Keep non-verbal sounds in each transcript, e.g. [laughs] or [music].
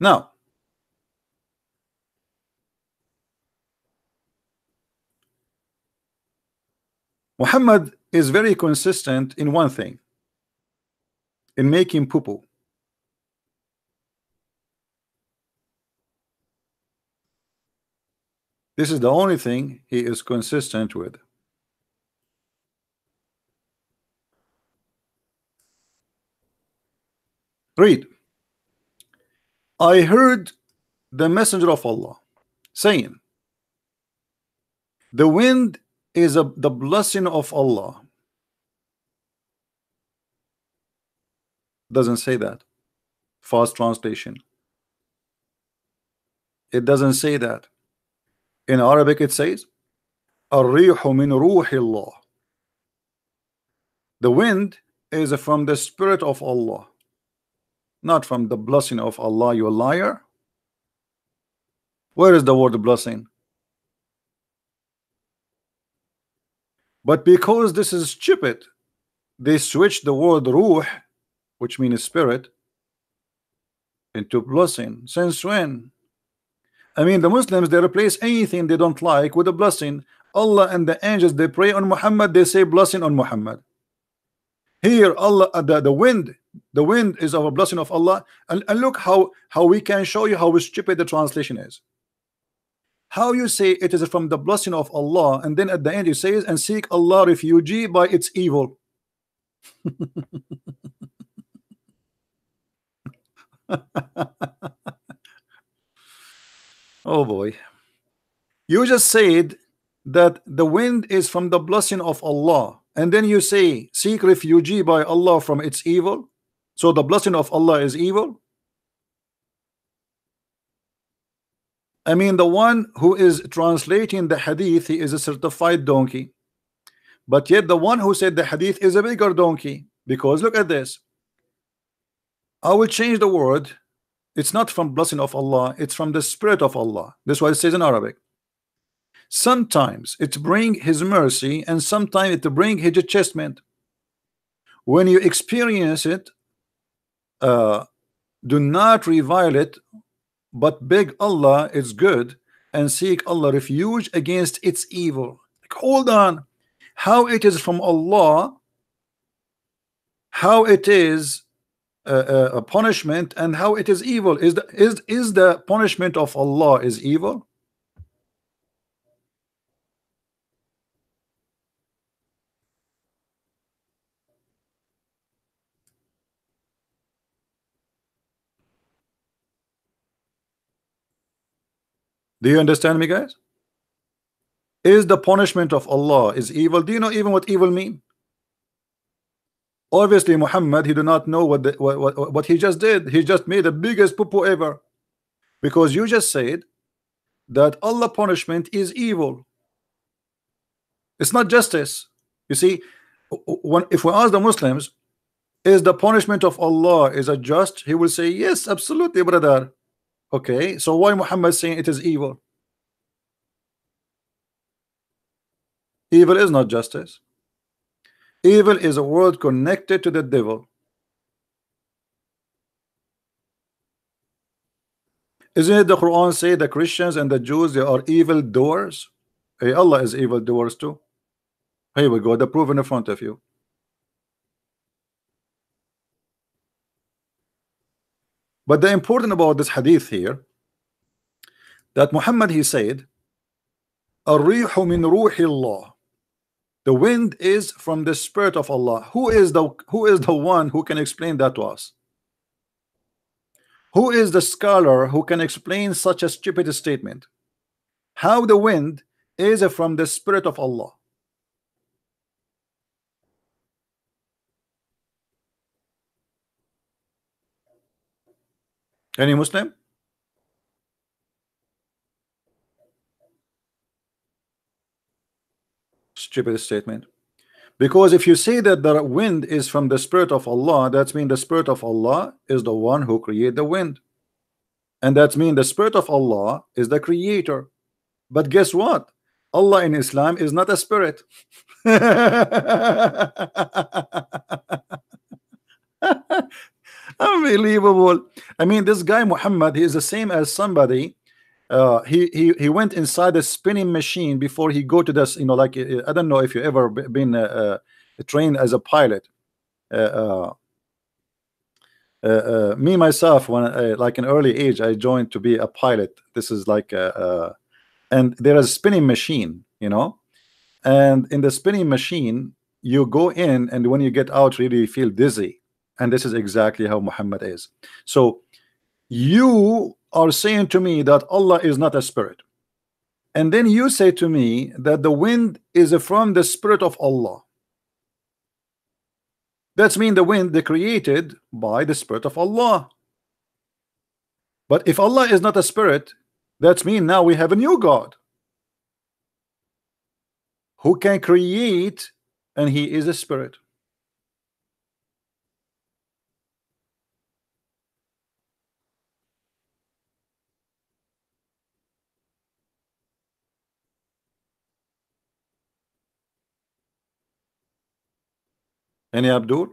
Now, Muhammad is very consistent in one thing in making poo poo. This is the only thing he is consistent with. Read. I heard the messenger of Allah saying, The wind is a, the blessing of Allah. Doesn't say that. Fast translation. It doesn't say that. In Arabic, it says, Ar-rihu min. The wind is from the spirit of Allah not from the blessing of Allah, you liar. Where is the word blessing? But because this is stupid, they switch the word ruh, which means spirit, into blessing. Since when? I mean, the Muslims they replace anything they don't like with a blessing. Allah and the angels they pray on Muhammad, they say blessing on Muhammad. Here, Allah, the, the wind the wind is of a blessing of Allah. And, and look how how we can show you how stupid the translation is. How you say it is from the blessing of Allah and then at the end you say and seek Allah refugee by its evil. [laughs] Oh boy. You just said that the wind is from the blessing of Allah and then you say seek refugee by Allah from its evil so the blessing of Allah is evil? I mean, the one who is translating the hadith, he is a certified donkey. But yet the one who said the hadith is a bigger donkey. Because look at this. I will change the word. It's not from blessing of Allah, it's from the spirit of Allah. That's why it says in Arabic. Sometimes it bring his mercy, and sometimes it bring his chastisement. When you experience it, uh, do not revile it but beg Allah its good and seek Allah refuge against its evil. Like, hold on. How it is from Allah how it is a, a, a punishment and how it is evil. Is the is is the punishment of Allah is evil Do you understand me, guys? Is the punishment of Allah is evil? Do you know even what evil mean? Obviously, Muhammad, he do not know what, the, what, what, what he just did. He just made the biggest poo-poo ever. Because you just said that Allah punishment is evil. It's not justice. You see, when if we ask the Muslims, is the punishment of Allah is a just? He will say, yes, absolutely, brother. Okay, so why Muhammad saying it is evil? Evil is not justice. Evil is a word connected to the devil. Isn't it the Quran say the Christians and the Jews they are evil doers? Hey, Allah is evil doers too. Here we go, the proof in front of you. But the important about this hadith here that Muhammad he said, ruhi Allah." The wind is from the spirit of Allah. Who is the who is the one who can explain that to us? Who is the scholar who can explain such a stupid statement? How the wind is from the spirit of Allah? Any Muslim? Stupid statement. Because if you say that the wind is from the spirit of Allah, that means the spirit of Allah is the one who created the wind. And that means the spirit of Allah is the creator. But guess what? Allah in Islam is not a spirit. [laughs] Unbelievable. I mean, this guy Muhammad, he is the same as somebody. Uh, he he he went inside a spinning machine before he go to this. You know, like I don't know if you ever been uh, uh, trained as a pilot. Uh, uh, uh, uh, me myself, when I, like an early age, I joined to be a pilot. This is like a, uh, and there is a spinning machine, you know, and in the spinning machine, you go in, and when you get out, really feel dizzy and this is exactly how Muhammad is. So you are saying to me that Allah is not a spirit. And then you say to me that the wind is from the spirit of Allah. That's mean the wind they created by the spirit of Allah. But if Allah is not a spirit that's mean now we have a new God. Who can create and he is a spirit Any Abdul?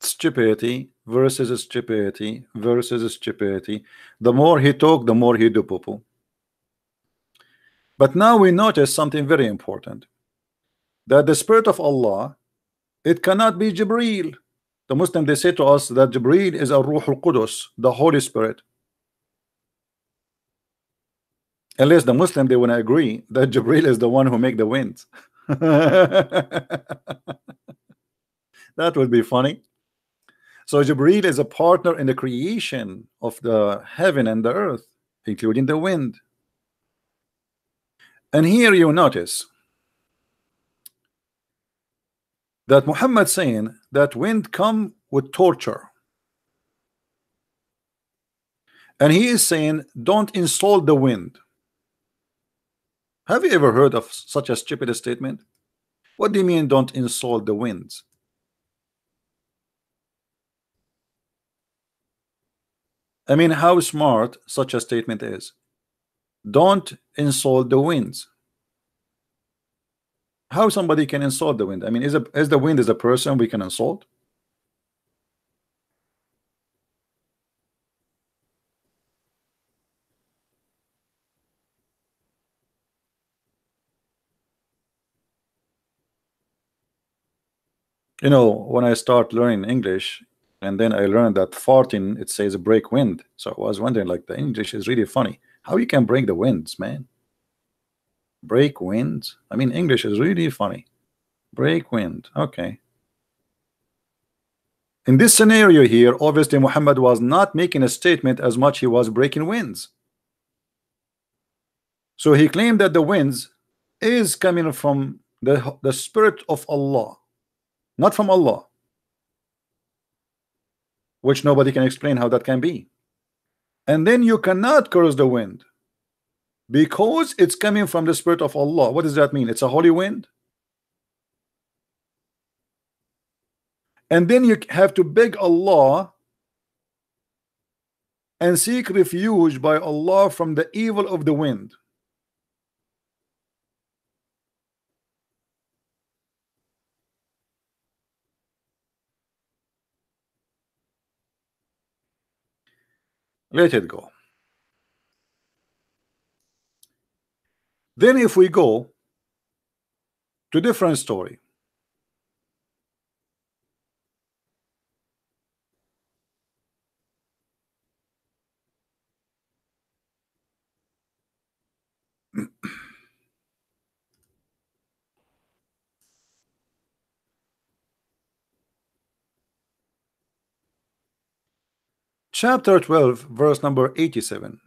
Stupidity versus stupidity versus stupidity. The more he talk, the more he do poo, But now we notice something very important. That the spirit of Allah, it cannot be Jibreel. The Muslim they say to us that Jibreel is a Ruh al-Qudus, the Holy Spirit unless the Muslim they want to agree that [laughs] Jibril is the one who make the winds [laughs] that would be funny. So Jibril is a partner in the creation of the heaven and the earth including the wind. And here you notice that Muhammad saying that wind come with torture. And he is saying don't insult the wind have you ever heard of such a stupid statement? What do you mean don't insult the winds? I mean how smart such a statement is. Don't insult the winds. How somebody can insult the wind? I mean, is, a, is the wind is a person we can insult? You know when I start learning English and then I learned that farting it says break wind. So I was wondering like the English is really funny. How you can break the winds man? Break winds? I mean English is really funny. Break wind okay. In this scenario here obviously Muhammad was not making a statement as much he was breaking winds. So he claimed that the winds is coming from the the spirit of Allah not from Allah. Which nobody can explain how that can be. And then you cannot curse the wind. Because it's coming from the spirit of Allah. What does that mean? It's a holy wind? And then you have to beg Allah and seek refuge by Allah from the evil of the wind let it go. Then if we go to different story chapter 12 verse number 87